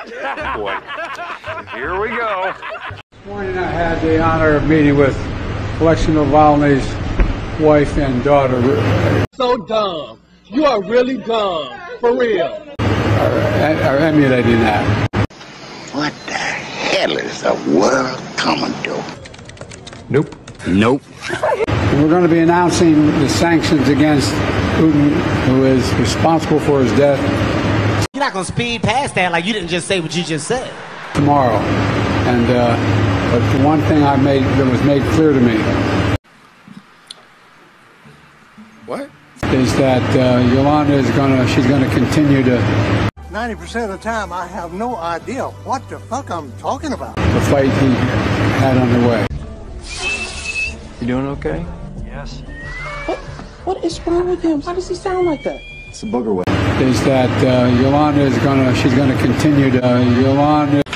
Boy, here we go. morning I had the honor of meeting with Alexei Navalny's wife and daughter, so dumb. You are really dumb. For real. are, are emulating that. What the hell is the world coming to? Nope. Nope. And we're going to be announcing the sanctions against Putin, who is responsible for his death, You're not gonna speed past that like you didn't just say what you just said. tomorrow. And uh, but the one thing I made that was made clear to me What? is that uh, Yolanda is going to she's going to continue to 90% of the time, I have no idea what the fuck I'm talking about. the fight he had underway. You doing okay? Yes. What, what is wrong with him? Why does he sound like that? Is that uh, Yolanda is going to she's going to continue to Yolanda.